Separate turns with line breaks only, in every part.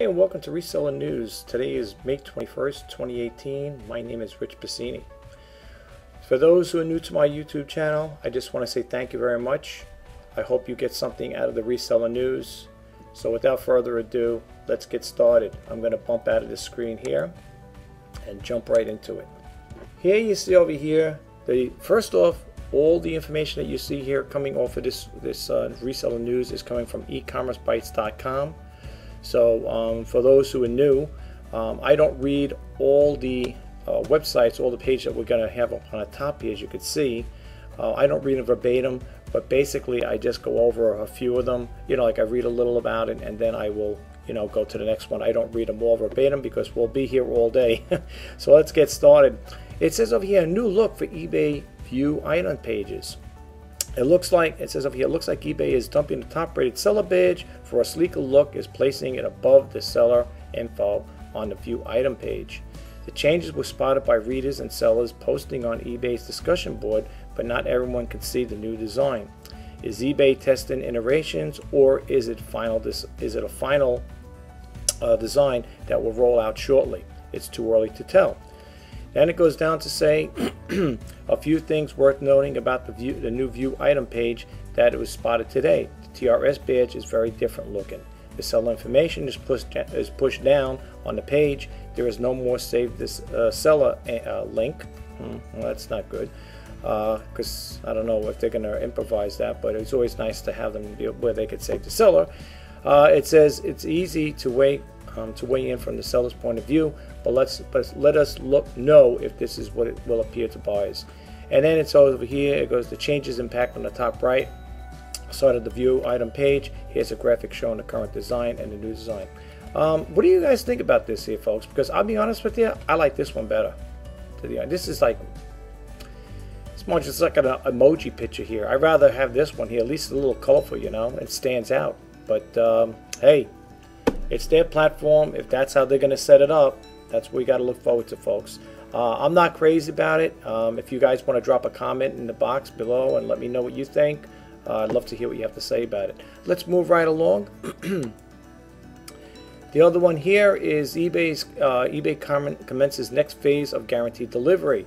Hey, and welcome to Reseller News. Today is May 21st, 2018. My name is Rich Pasini. For those who are new to my YouTube channel, I just want to say thank you very much. I hope you get something out of the Reseller News. So without further ado, let's get started. I'm going to bump out of the screen here and jump right into it. Here you see over here, the first off, all the information that you see here coming off of this, this uh, Reseller News is coming from ecommercebytes.com. So um, for those who are new, um, I don't read all the uh, websites, all the pages that we're going to have on the top here, as you can see. Uh, I don't read them verbatim, but basically I just go over a few of them. You know, like I read a little about it, and then I will, you know, go to the next one. I don't read them all verbatim because we'll be here all day. so let's get started. It says over here, a new look for eBay View item pages. It looks like, it says over here, it looks like eBay is dumping the top rated seller badge for a sleeker look is placing it above the seller info on the view item page. The changes were spotted by readers and sellers posting on eBay's discussion board, but not everyone can see the new design. Is eBay testing iterations or is it final is it a final uh, design that will roll out shortly? It's too early to tell. Then it goes down to say a few things worth noting about the, view, the new view item page that it was spotted today. The TRS badge is very different looking. The seller information is pushed, is pushed down on the page. There is no more save this uh, seller uh, link. Hmm, well, that's not good because uh, I don't know if they're going to improvise that, but it's always nice to have them where they could save the seller. Uh, it says it's easy to wait um, to weigh in from the seller's point of view, but let's but let us look know if this is what it will appear to buyers. And then it's over here. It goes the changes impact on the top right side of the view item page. Here's a graphic showing the current design and the new design. Um, what do you guys think about this here, folks? Because I'll be honest with you, I like this one better. To this is like it's more just like an emoji picture here. I'd rather have this one here. At least it's a little colorful, you know. It stands out. But um, hey, it's their platform. If that's how they're going to set it up, that's what we got to look forward to, folks. Uh, I'm not crazy about it. Um, if you guys want to drop a comment in the box below and let me know what you think, uh, I'd love to hear what you have to say about it. Let's move right along. the other one here is eBay's uh, eBay commences next phase of guaranteed delivery.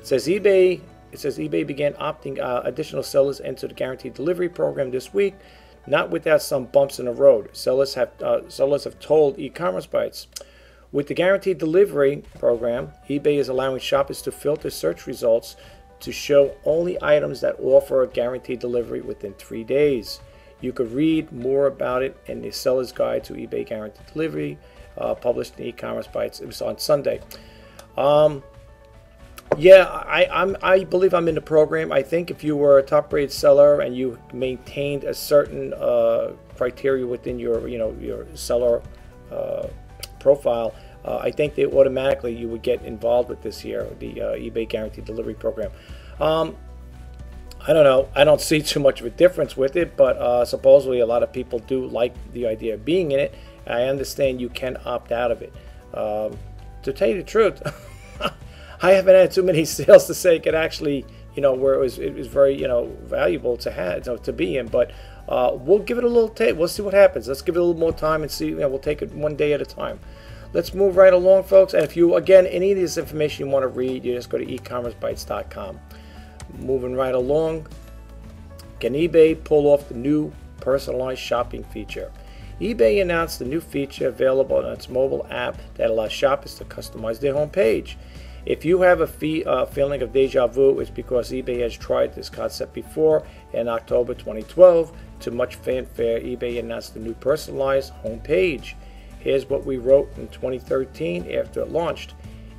It says eBay. It says eBay began opting uh, additional sellers into the guaranteed delivery program this week not without some bumps in the road. Sellers have, uh, sellers have told e-commerce bytes. With the guaranteed delivery program, eBay is allowing shoppers to filter search results to show only items that offer a guaranteed delivery within three days. You could read more about it in the Seller's Guide to eBay Guaranteed Delivery, uh, published in e-commerce bytes. It was on Sunday. Um, yeah, I, I'm, I believe I'm in the program. I think if you were a top-rated seller and you maintained a certain uh, criteria within your, you know, your seller uh, profile, uh, I think that automatically you would get involved with this year, the uh, eBay Guaranteed Delivery Program. Um, I don't know. I don't see too much of a difference with it, but uh, supposedly a lot of people do like the idea of being in it. I understand you can opt out of it. Um, to tell you the truth. I haven't had too many sales to say it could actually, you know, where it was it was very, you know, valuable to have to, be in. But uh, we'll give it a little take. We'll see what happens. Let's give it a little more time and see. You know, we'll take it one day at a time. Let's move right along, folks. And if you, again, any of this information you want to read, you just go to ecommercebytes.com. Moving right along. Can eBay pull off the new personalized shopping feature? eBay announced a new feature available on its mobile app that allows shoppers to customize their homepage. If you have a fee, uh, feeling of deja vu, it's because eBay has tried this concept before. In October 2012, to much fanfare, eBay announced a new personalized homepage. Here's what we wrote in 2013 after it launched.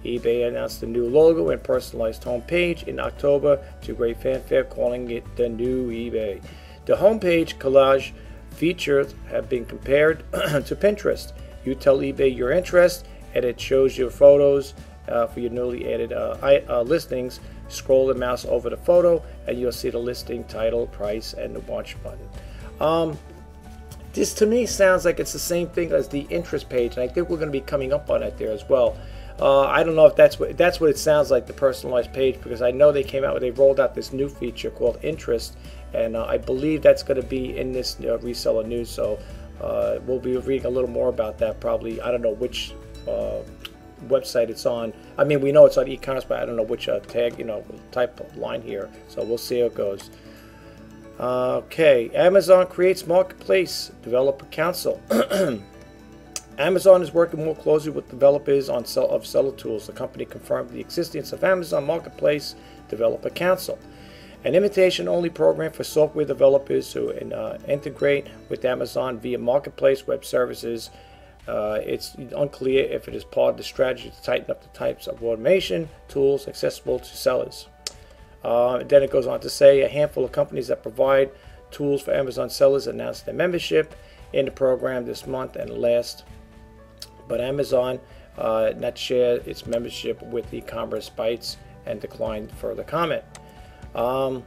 eBay announced a new logo and personalized homepage in October to great fanfare, calling it the new eBay. The homepage collage features have been compared to Pinterest. You tell eBay your interest, and it shows your photos, uh, for your newly added uh, uh, listings. Scroll the mouse over the photo and you'll see the listing title, price, and the watch button. Um, this to me sounds like it's the same thing as the interest page, and I think we're going to be coming up on it there as well. Uh, I don't know if that's what that's what it sounds like the personalized page because I know they came out they rolled out this new feature called interest, and uh, I believe that's going to be in this uh, reseller news. So Uh, we'll be reading a little more about that probably. I don't know which uh, website it's on. I mean, we know it's on e-commerce, but I don't know which uh, tag, you know, type of line here. So we'll see how it goes. Okay, Amazon creates marketplace developer council. Amazon is working more closely with developers on sell of seller tools. The company confirmed the existence of Amazon Marketplace Developer Council, an invitation-only program for software developers who uh, integrate with Amazon via Marketplace web services. Uh, it's unclear if it is part of the strategy to tighten up the types of automation tools accessible to sellers. Uh, then it goes on to say a handful of companies that provide tools for Amazon sellers announced their membership in the program this month and last. But Amazon uh, not share its membership with e-commerce bytes and declined further comment. Um,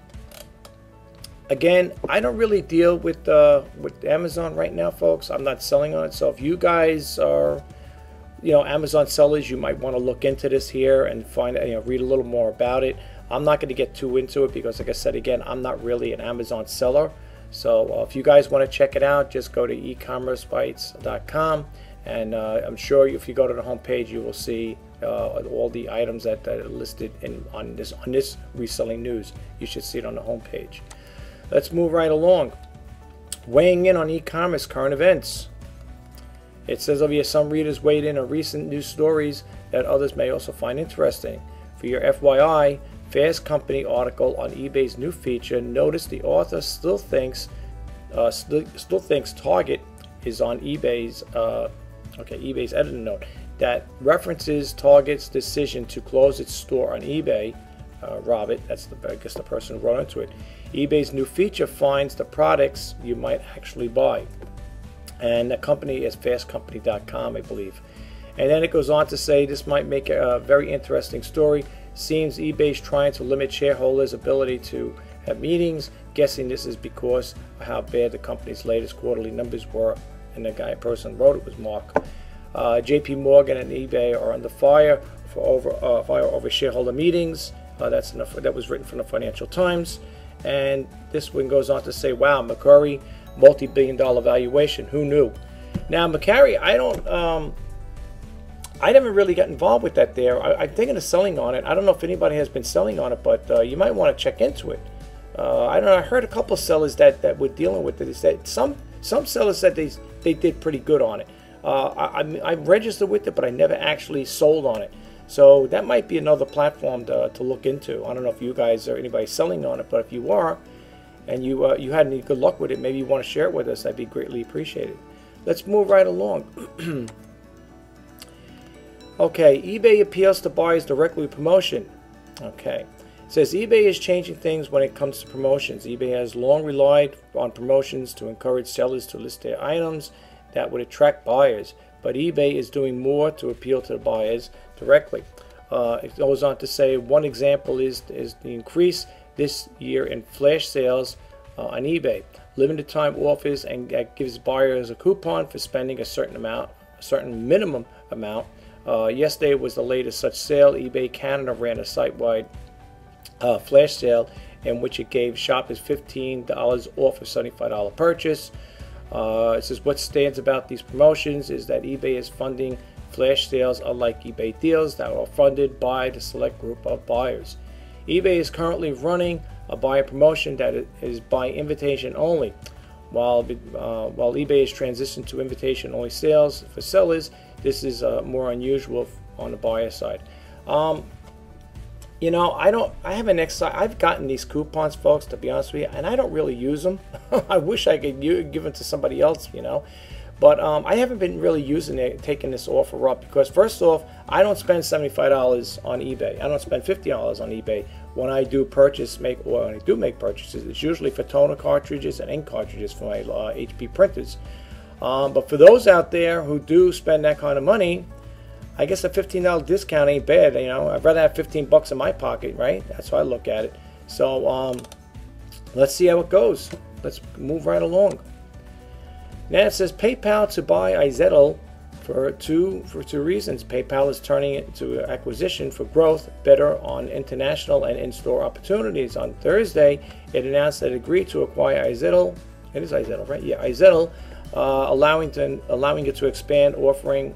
again, I don't really deal with uh, with Amazon right now, folks. I'm not selling on it. So if you guys are, you know, Amazon sellers, you might want to look into this here and find, you know, read a little more about it. I'm not going to get too into it because, like I said again, I'm not really an Amazon seller. So uh, if you guys want to check it out, just go to ecommercebytes.com, and uh, I'm sure if you go to the homepage, you will see uh, all the items that, that, are listed in on this on this reselling news. You should see it on the homepage. Let's move right along. Weighing in on e-commerce current events. It says over here some readers weighed in on recent news stories that others may also find interesting. For your FYI, Fast Company article on eBay's new feature Notice the author still thinks uh, still, still thinks Target is on eBay's uh, okay eBay's editor note that references Target's decision to close its store on eBay. Uh, Robert, that's the I guess the person who wrote into it. eBay's new feature finds the products you might actually buy, and the company is FastCompany.com, I believe. And then it goes on to say this might make a very interesting story Seems eBay's trying to limit shareholders' ability to have meetings. Guessing this is because of how bad the company's latest quarterly numbers were, and the guy person wrote it was Mark. Uh, J.P. Morgan and eBay are under fire for over uh, fire over shareholder meetings. Uh, that's enough. That was written from the Financial Times, and this one goes on to say, "Wow, Mercari, multi-billion-dollar valuation. Who knew?" Now, Mercari, I don't. Um, I never really got involved with that there. I, am thinking of selling on it. I don't know if anybody has been selling on it, but uh, you might want to check into it. Uh, I don't know. I heard a couple sellers that, that were dealing with it. They said some some sellers said they they did pretty good on it. Uh, I, I, registered with it, but I never actually sold on it. So that might be another platform to, to look into. I don't know if you guys or anybody selling on it, but if you are, and you uh, you had any good luck with it, maybe you want to share it with us. That'd be greatly appreciated. Let's move right along. Okay, eBay appeals to buyers directly with promotion. Okay. It says eBay is changing things when it comes to promotions. eBay has long relied on promotions to encourage sellers to list their items that would attract buyers, but eBay is doing more to appeal to the buyers directly. Uh, it goes on to say one example is, is the increase this year in flash sales uh, on eBay. Limited time offers and that gives buyers a coupon for spending a certain amount, a certain minimum amount uh, yesterday was the latest such sale. eBay Canada ran a site-wide uh, flash sale in which it gave shoppers $15 off a $75 purchase. Uh, it says what stands about these promotions is that eBay is funding flash sales unlike eBay deals that are funded by the select group of buyers. eBay is currently running a buyer promotion that is by invitation only. While, uh, while eBay is transitioned to invitation only sales for sellers, this is uh, more unusual on the buyer side. Um, you know, I don't. I have an I've gotten these coupons, folks. To be honest with you, and I don't really use them. I wish I could give them to somebody else. You know, but um, I haven't been really using it, taking this offer up because first off, I don't spend seventy-five dollars on eBay. I don't spend fifty dollars on eBay when I do purchase make or when I do make purchases. It's usually for toner cartridges and ink cartridges for my uh, HP printers. Um, but for those out there who do spend that kind of money, I guess a $15 discount ain't bad. You know, I'd rather have 15 bucks in my pocket, right? That's how I look at it. So um, let's see how it goes. Let's move right along. Now it says PayPal to buy iZettle for two for two reasons. PayPal is turning it to acquisition for growth, better on international and in-store opportunities. On Thursday, it announced that it agreed to acquire iZettle. It is iZettle, right? Yeah, iZettle uh, allowing to allowing it to expand offering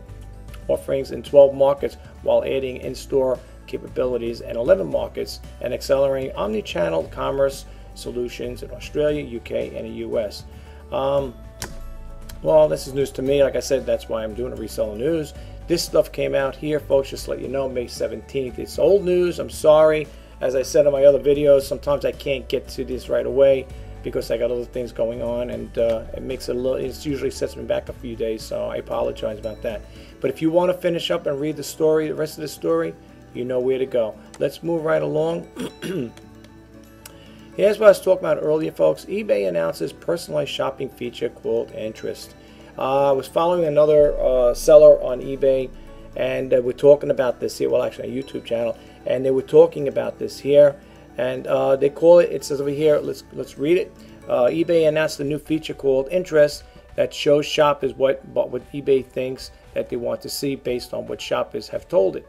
offerings in 12 markets while adding in-store capabilities in 11 markets and accelerating omni-channel commerce solutions in Australia, UK, and the US. Um, well, this is news to me. Like I said, that's why I'm doing a reseller news. This stuff came out here, folks, just let you know, May 17th. It's old news. I'm sorry. As I said in my other videos, sometimes I can't get to this right away because I got other things going on and uh, it makes it a little, it usually sets me back a few days, so I apologize about that. But if you want to finish up and read the story, the rest of the story, you know where to go. Let's move right along. Here's what I was talking about earlier, folks. eBay announces personalized shopping feature called Interest. Uh, I was following another uh, seller on eBay, and uh, we're talking about this here. Well, actually, a YouTube channel, and they were talking about this here, and uh, they call it. It says over here. Let's let's read it. Uh, eBay announced a new feature called Interest that shows shoppers what what eBay thinks that they want to see based on what shoppers have told it,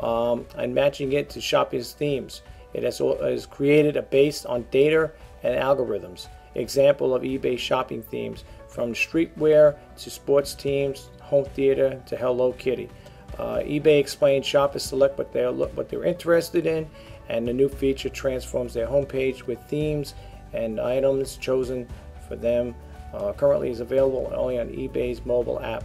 um, and matching it to shoppers' themes. It has, has created a based on data and algorithms. Example of eBay shopping themes from streetwear to sports teams, home theater to Hello Kitty. Uh, eBay explains shoppers select what they're what they're interested in, and the new feature transforms their homepage with themes and items chosen for them. Uh, currently is available only on eBay's mobile app.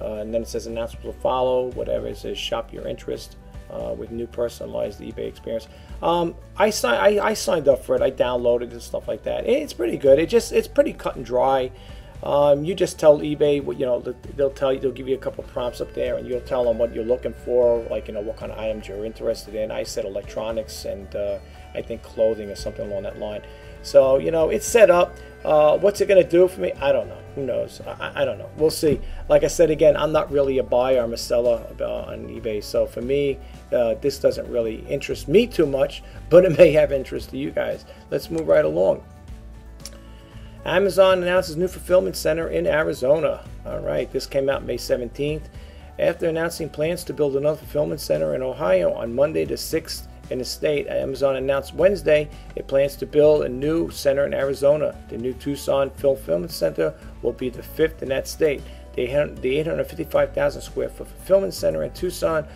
Uh, and then it says announcements will follow. Whatever it says, shop your interest uh, with new personalized eBay experience. Um, I, si- I, I signed up for it. I downloaded and stuff like that. It's pretty good. It just it's pretty cut and dry. Um, you just tell eBay what you know. They'll tell you. They'll give you a couple prompts up there, and you'll tell them what you're looking for, like you know what kind of items you're interested in. I said electronics and uh, I think clothing or something along that line. So you know it's set up. Uh, what's it going to do for me? I don't know. Who knows? I, I, don't know. We'll see. Like I said again, I'm not really a buyer. I'm a seller uh, on eBay. So for me, uh, this doesn't really interest me too much, but it may have interest to you guys. Let's move right along. Amazon announces new fulfillment center in Arizona. All right, this came out May 17th. After announcing plans to build another fulfillment center in Ohio on Monday the 6th in the state, Amazon announced Wednesday it plans to build a new center in Arizona. The new Tucson Fulfillment Center will be the fifth in that state. The 855,000 square foot fulfillment center in Tucson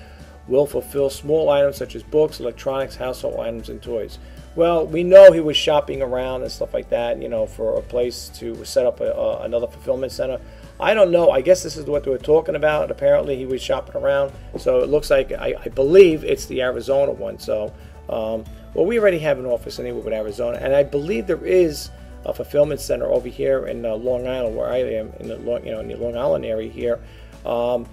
will fulfill small items such as books, electronics, household items, and toys. Well, we know he was shopping around and stuff like that, you know, for a place to set up a, another fulfillment center. I don't know. I guess this is what they were talking about. Apparently, he was shopping around. So it looks like, I, I believe it's the Arizona one. So, um, well, we already have an office anyway with Arizona. And I believe there is a fulfillment center over here in uh, Long Island, where I am, in the Long, you know, in the Long Island area here. Um,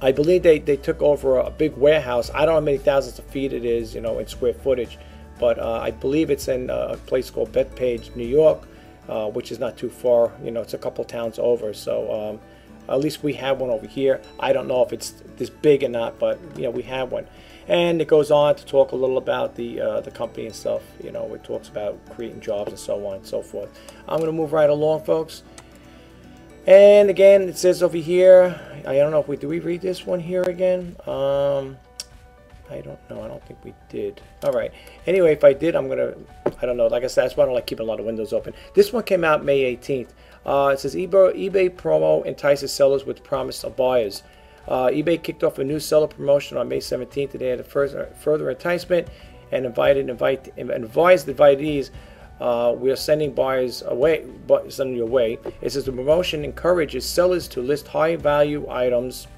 I believe they, they took over a big warehouse. I don't know how many thousands of feet it is, you know, in square footage, but uh, I believe it's in a place called Bethpage, New York, uh, which is not too far. You know, it's a couple towns over. So um, at least we have one over here. I don't know if it's this big or not, but you know, we have one. And it goes on to talk a little about the uh, the company and stuff. You know, it talks about creating jobs and so on and so forth. I'm going to move right along, folks. And again, it says over here, I don't know if we, do we read this one here again? Um, I don't know. I don't think we did. All right. Anyway, if I did, I'm going to, I don't know. Like I said, that's why I don't like keeping a lot of windows open. This one came out May 18th. Uh, it says eBay, eBay promo entices sellers with promise of buyers. Uh, eBay kicked off a new seller promotion on May 17th today at a further, further enticement and invited invite, advised invitees uh, we are sending buyers away, but sending you away. It says the promotion encourages sellers to list high value items.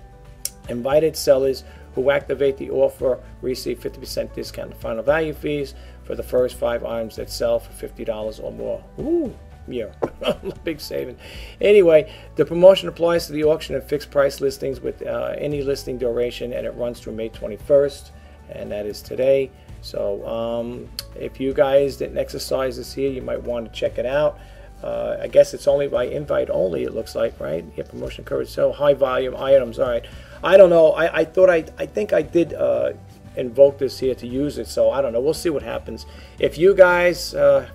Invited sellers who activate the offer receive 50% discount on final value fees for the first five items that sell for $50 or more. Ooh, yeah, big saving. Anyway, the promotion applies to the auction and fixed price listings with uh, any listing duration, and it runs through May 21st, and that is today. So um, if you guys didn't exercise this here, you might want to check it out. Uh, I guess it's only by invite only, it looks like, right? Yeah, promotion coverage. So high volume items. All right. I don't know. I, I thought I, I think I did uh, invoke this here to use it. So I don't know. We'll see what happens. If you guys, uh,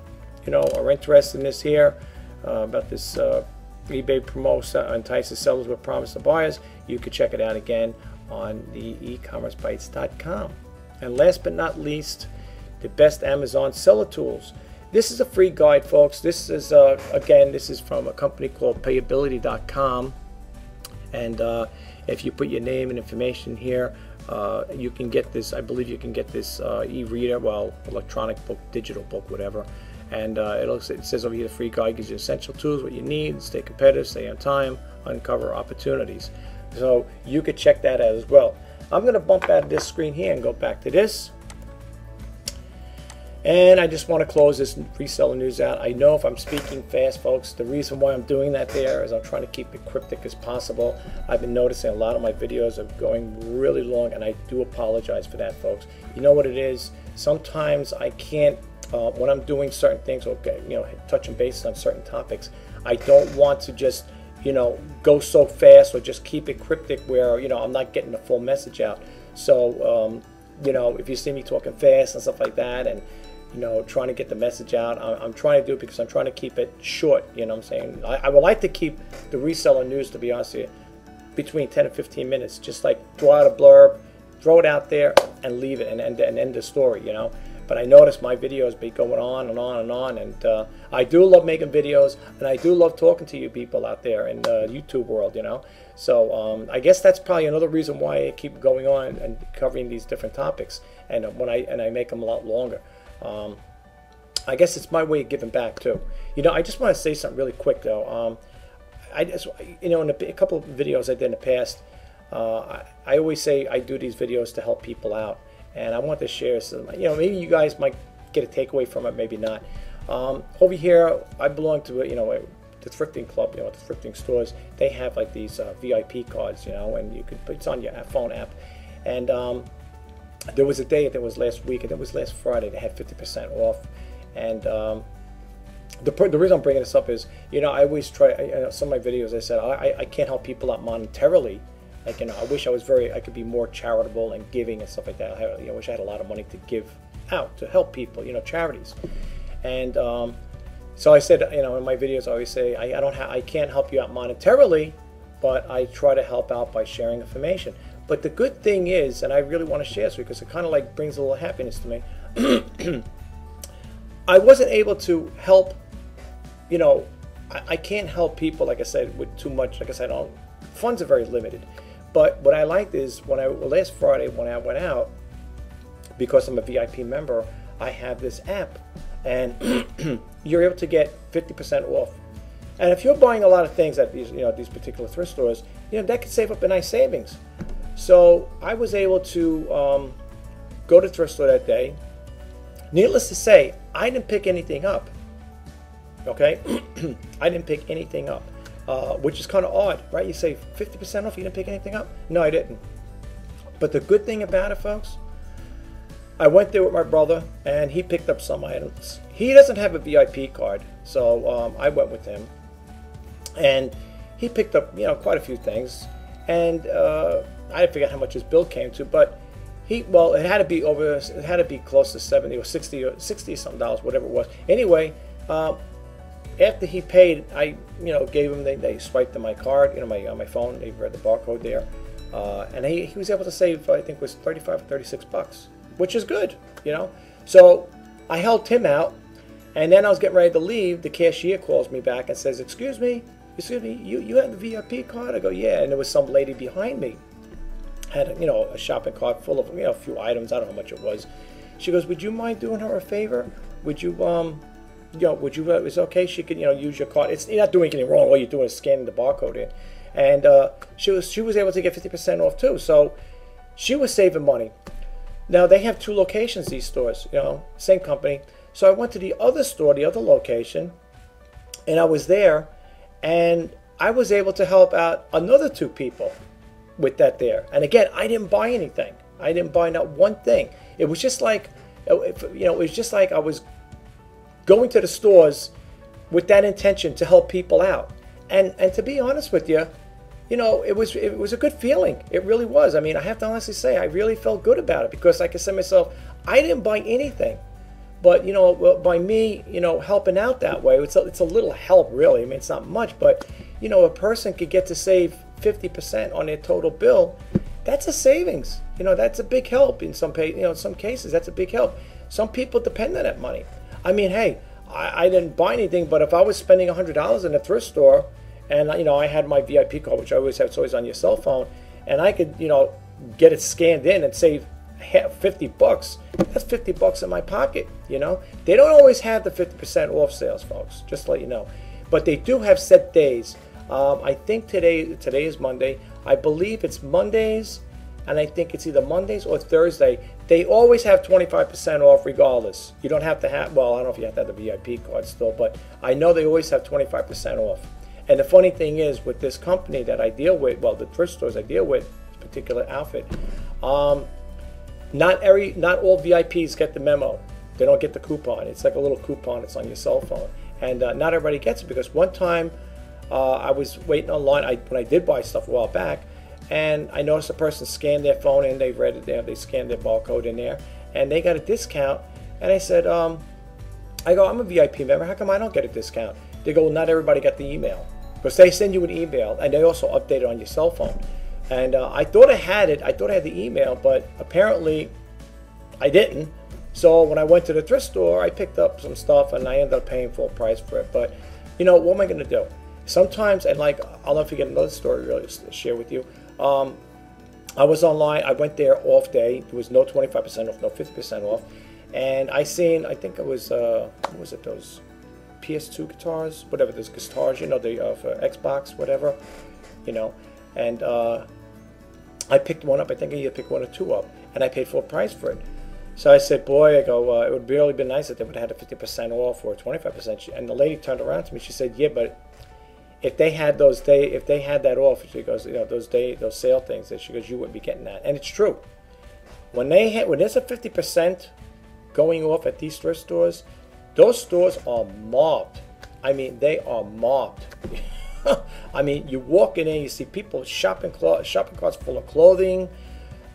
you know, are interested in this here, uh, about this uh, eBay promotes entices sellers with promise to buyers, you could check it out again on the ecommercebytes.com. And last but not least, the best Amazon seller tools. this is a free guide, folks. This is, uh, again, this is from a company called payability.com. And uh, if you put your name and information here, uh, you can get this, I believe you can get this uh, e-reader, well, electronic book, digital book, whatever. And uh, it says over here, the free guide gives you essential tools, what you need, stay competitive, stay on time, uncover opportunities. So you could check that out as well. I'm going to bump out of this screen here and go back to this. And I just want to close this reseller news out. I know if I'm speaking fast, folks, the reason why I'm doing that there is I'm trying to keep it cryptic as possible. I've been noticing a lot of my videos are going really long, and I do apologize for that, folks. You know what it is? Sometimes I can't, uh, when I'm doing certain things, or you know, touching base on certain topics, I don't want to just, you know, go so fast or just keep it cryptic where, you know, I'm not getting the full message out. So, um, you know, if you see me talking fast and stuff like that, and you know, trying to get the message out. I'm trying to do it because I'm trying to keep it short. You know what I'm saying? I, I would like to keep the reseller news, to be honest with you, between 10 and 15 minutes. Just like draw out a blurb, throw it out there, and leave it and, and, end the story, you know? But I notice my videos be going on and on and on. And uh, I do love making videos, and I do love talking to you people out there in the YouTube world, you know? So um, I guess that's probably another reason why I keep going on and covering these different topics. And when I and I make them a lot longer. Um, I guess it's my way of giving back too. You know, I just want to say something really quick though. Um, I just, you know, in a, a, couple of videos I did in the past, uh, I, I, always say I do these videos to help people out, and I want to share some. You know, maybe you guys might get a takeaway from it, maybe not. Um, over here, I belong to you know the thrifting club, you know, the thrifting stores. They have like these uh, VIP cards, you know, and you can put it's on your phone app, and um, there was a day, that was last week, and it was last Friday, they had 50% off. And um, the, the reason I'm bringing this up is, you know, I always try, I, some of my videos, I said, I, I can't help people out monetarily. Like, you know, I wish I was very, I could be more charitable and giving and stuff like that. I, know, wish I had a lot of money to give out to help people, you know, charities. And um, so I said, you know, in my videos, I always say, I, I don't have, I can't help you out monetarily, but I try to help out by sharing information. But the good thing is, and I really want to share this because it kind of like brings a little happiness to me. I wasn't able to help, you know, I, I, can't help people, like I said, with too much. Like I said, all, funds are very limited. But what I liked is when I, well, last Friday when I went out, because I'm a VIP member, I have this app. And you're able to get 50% off. And if you're buying a lot of things at these, you know, these particular thrift stores, you know, that could save up a nice savings. So I was able to um, go to thrift store that day. Needless to say, I didn't pick anything up. Okay, I didn't pick anything up, uh, which is kind of odd, right? You say 50% off, you didn't pick anything up? No, I didn't. But the good thing about it, folks, I went there with my brother and he picked up some items. He doesn't have a VIP card, so um, I went with him. And he picked up, you know, quite a few things. And uh, I forget how much his bill came to, but he well, it had to be over. It had to be close to seventy or sixty or sixty something dollars, whatever it was. Anyway, uh, after he paid, I you know gave him they, they swiped my card, you know my on my phone. They read the barcode there, uh, and he, he was able to save I think was thirty five or thirty six bucks, which is good, you know. So I helped him out, and then I was getting ready to leave. The cashier calls me back and says, "Excuse me, excuse me, you you have the VIP card?" I go, "Yeah," and there was some lady behind me had you know a shopping cart full of you know a few items. I don't know how much it was. She goes, "Would you mind doing her a favor? Would you um, you know, would you? Uh, it's okay. She can you know use your card. It's you're not doing anything wrong. All you're doing is scanning the barcode in." And uh, she was she was able to get 50% off too. So she was saving money. Now they have two locations. These stores, you know, same company. So I went to the other store, the other location, and I was there, and I was able to help out another two people with that there. And again, I didn't buy anything. I didn't buy not one thing. It was just like, you know, it was just like I was going to the stores with that intention to help people out. And and to be honest with you, you know, it was it was a good feeling. It really was. I mean, I have to honestly say, I really felt good about it because, I said myself, I didn't buy anything. But you know, by me, you know, helping out that way, it's a, it's a little help, really. I mean, it's not much, but you know, a person could get to save 50% on their total bill, that's a savings. You know, that's a big help in some pay, you know, in some cases. That's a big help. Some people depend on that money. I mean, hey, I, I didn't buy anything, but if I was spending $100 in a thrift store and, you know, I had my VIP card, which I always have, it's always on your cell phone, and I could, you know, get it scanned in and save 50 bucks, that's 50 bucks in my pocket, you know? They don't always have the 50% off sales, folks, just to let you know. But they do have set days. Um, I think today today is Monday. I believe it's Mondays, and I think it's either Mondays or Thursday. They always have 25% off regardless. You don't have to have, well, I don't know if you have to have the VIP card still, but I know they always have 25% off. And the funny thing is, with this company that I deal with, well, the thrift stores I deal with, this particular outfit, um, not every, not all VIPs get the memo. They don't get the coupon. It's like a little coupon. It's on your cell phone, and uh, not everybody gets it because one time uh, I was waiting online. I, when I did buy stuff a while back, and I noticed a person scanned their phone and they read it there. They scanned their barcode in there, and they got a discount. And I said, um, I go, I'm a VIP member. How come I don't get a discount? They go, well, not everybody got the email because they send you an email and they also update it on your cell phone. And uh, I thought I had it. I thought I had the email, but apparently I didn't. So when I went to the thrift store, I picked up some stuff and I ended up paying full price for it. But you know, what am I going to do? Sometimes, and like, I'll never forget another story really to share with you. Um, I was online. I went there off day. There was no 25% off, no 50% off. And I seen, I think it was, uh, what was it, those PS2 guitars, whatever, those guitars, you know, the uh, Xbox, whatever, you know. And uh, I picked one up. I think I either picked one or two up, and I paid full price for it. So I said, "Boy, I go. Uh, it would really been nice if they would have had a fifty percent off or twenty five percent." And the lady turned around to me. She said, "Yeah, but if they had those day, if they had that off, she goes, you know, those day, those sale things, that she goes, you wouldn't be getting that." And it's true. When they had, when there's a fifty percent going off at these thrift stores, those stores are mobbed. I mean, they are mobbed. I mean, you walk in and you see people shopping shopping carts full of clothing,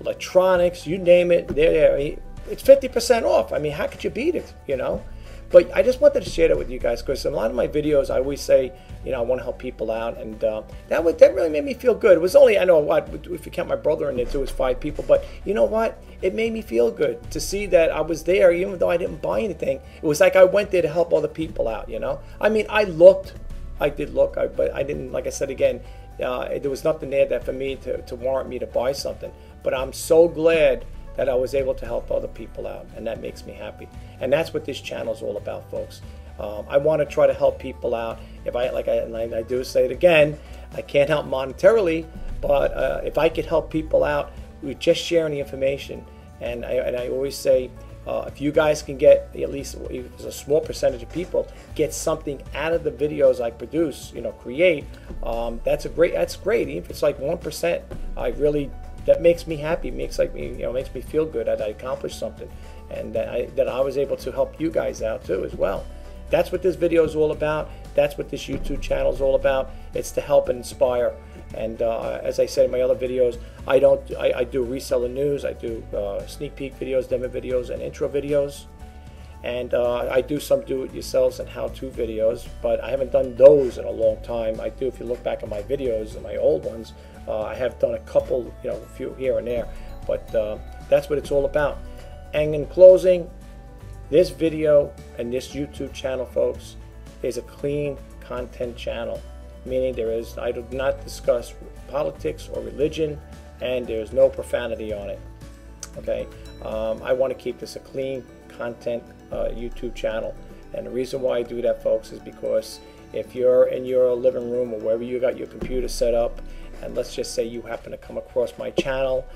electronics, you name it. They're there. It's 50% off. I mean, how could you beat it? You know. But I just wanted to share that with you guys because in a lot of my videos, I always say, you know, I want to help people out, and uh, that that really made me feel good. It was only I know what if you count my brother in it, it was five people, but you know what? It made me feel good to see that I was there, even though I didn't buy anything. It was like I went there to help other people out. You know, I mean, I looked I did look, I, but I didn't, like I said again, uh, there was nothing there that for me to, to warrant me to buy something. But I'm so glad that I was able to help other people out, and that makes me happy. And that's what this channel is all about, folks. Um, I want to try to help people out. If I, like I, and I, I do say it again, I can't help monetarily, but uh, if I could help people out with just sharing the information, and I, and I always say, uh, if you guys can get at least a small percentage of people get something out of the videos I produce, you know, create, um, that's a great. That's great. Even if it's like one percent, I really that makes me happy. Makes like me, you know, makes me feel good that I accomplished something, and that I that I was able to help you guys out too as well. That's what this video is all about. That's what this YouTube channel is all about. It's to help and inspire. And uh, as I said in my other videos, I don't. I, I do reseller news. I do uh, sneak peek videos, demo videos, and intro videos. And uh, I do some do-it-yourselves and how-to videos, but I haven't done those in a long time. I do. If you look back at my videos, my old ones, uh, I have done a couple, you know, a few here and there. But uh, that's what it's all about. And in closing, this video and this YouTube channel, folks, is a clean content channel meaning there is I do not discuss politics or religion, and there's no profanity on it. Okay, um, I want to keep this a clean content uh, YouTube channel, and the reason why I do that, folks, is because if you're in your living room or wherever you got your computer set up, and let's just say you happen to come across my channel,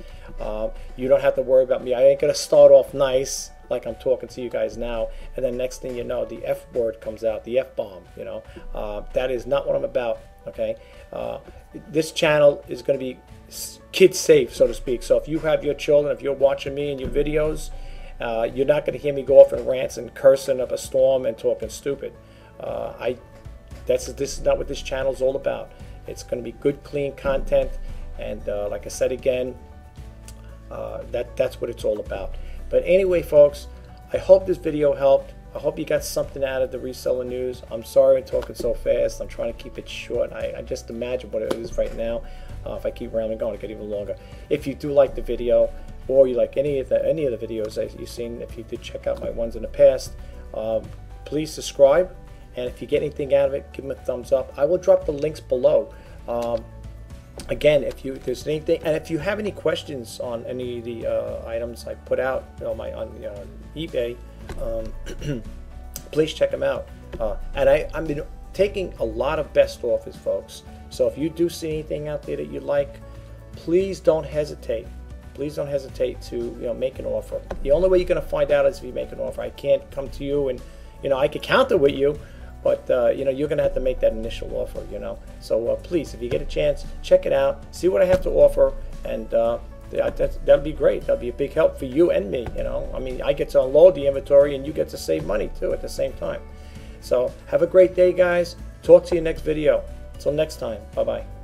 uh, you don't have to worry about me. I ain't gonna start off nice like I'm talking to you guys now, and then next thing you know, the F word comes out, the F bomb. You know, uh, that is not what I'm about. Okay, uh, this channel is going to be kid safe, so to speak. So if you have your children, if you're watching me and your videos, uh, you're not going to hear me go off in rants and cursing up a storm and talking stupid. Uh, I that's this is not what this channel is all about. It's going to be good, clean content, and uh, like I said again, uh, that that's what it's all about. But anyway, folks, I hope this video helped. I hope you got something out of the reseller news. I'm sorry I'm talking so fast. I'm trying to keep it short. I, I just imagine what it is right now. Uh, if I keep rambling going, it get even longer. If you do like the video, or you like any of the any of the videos that you've seen, if you did check out my ones in the past, um, please subscribe. And if you get anything out of it, give them a thumbs up. I will drop the links below. Um, again, if you if there's anything, and if you have any questions on any of the uh, items I put out on my on eBay, um, please check them out. Uh, and I I've been taking a lot of best offers, folks. So if you do see anything out there that you like, please don't hesitate. Please don't hesitate to you know make an offer. The only way you're going to find out is if you make an offer. I can't come to you and you know I could counter with you, but uh, you know you're going to have to make that initial offer. You know, so uh, please, if you get a chance, check it out, see what I have to offer, and uh, that, that'll be great. That'll be a big help for you and me. You know, I mean, I get to unload the inventory, and you get to save money too at the same time. So have a great day, guys. Talk to you next video. Until next time. Bye bye.